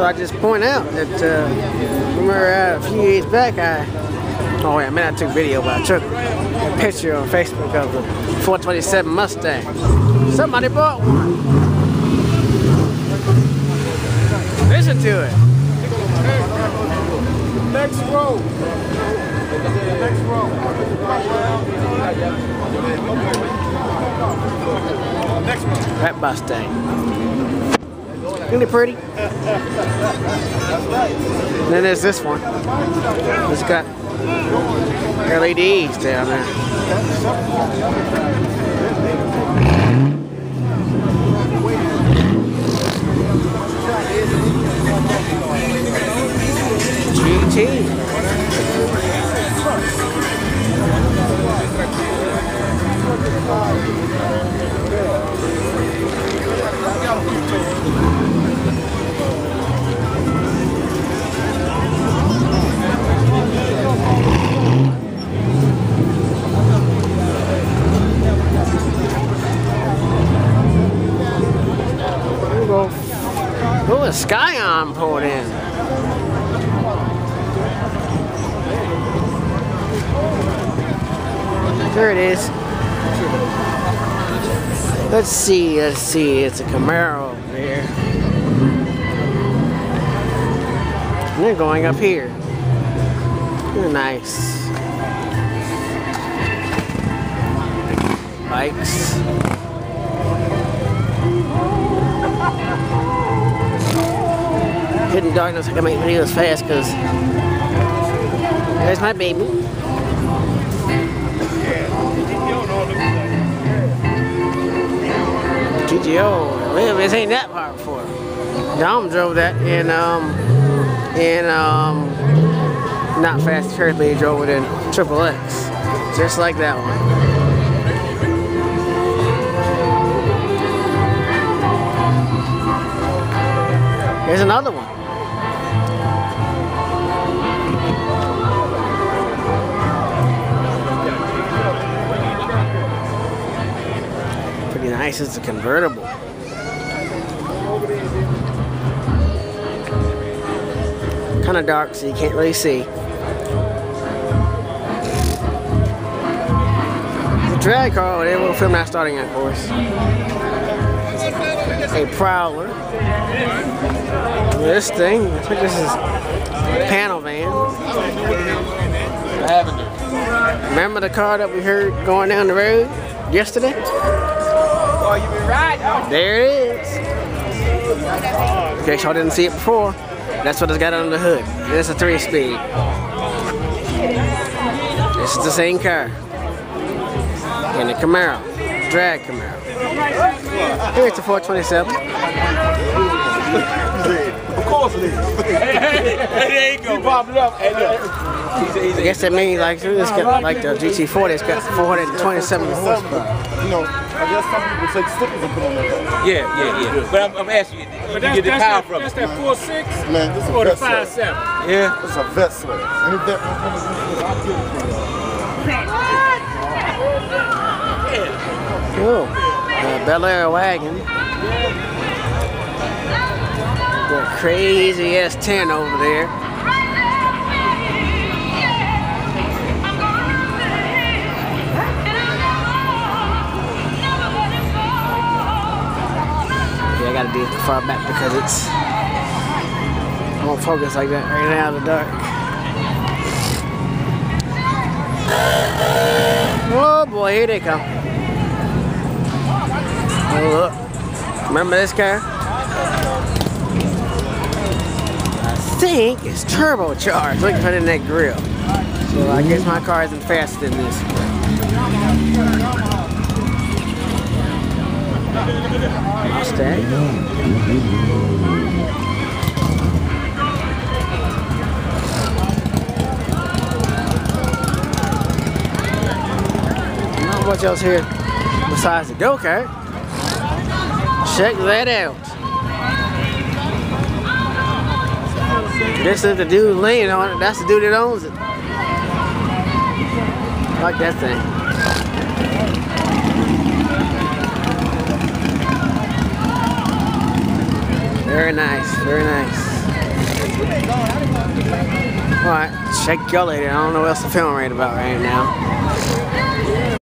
So I just point out that uh, remember uh, a few years back I oh wait I mean I took video but I took a picture on Facebook of the 427 Mustang. Somebody bought one. Listen to it. Next row. Next row. Next row. That Mustang. Isn't it pretty? then there's this one. It's got LEDs down there. GT. There we a Scion pulled in. There it is. Let's see, let's see. It's a Camaro over there. And they're going up here. They're nice. Bikes. Hidden darkness, I can make videos fast because there's my baby. GTO. Well, this ain't that far before. Dom drove that in um in um not Fast and but he drove it in Triple X, just like that one. Here's another one. Nice. It's a convertible. Kind of dark, so you can't really see. The drag car there, we'll film that starting of course. A Prowler. This thing, I think this is a panel van. Lavender. Remember the car that we heard going down the road yesterday? Oh, you been? There it is. In case y'all didn't see it before, that's what it's got under the hood. It's a three speed. This is the same car. In the Camaro. Drag Camaro. Here it's a 427. Course it is. there you go. You popped it up. Hey, look. I guess that means like it's like the GT40, it's got 427 horsepower. You know, I guess some people take stickers and put on their. Yeah, yeah, yeah. But I'm, I'm asking you, But you get the power that, from that's it. that four six this is or a the five. Yeah. Is a vet sled. Cool. Uh, Bel Air wagon. That crazy ass tent over there. Yeah, I gotta it far back because it's I won't focus like that right now in the dark. Oh boy, here they come. Oh look. Remember this car? Think it's turbocharged. Look it in that grill. So I guess my car isn't faster than this. Mustang. Not much else here besides the go-kart. Check that out. This is the dude laying on it. That's the dude that owns it. Like that thing. Very nice, very nice. Alright, check y'all later. I don't know what else to film right about right now.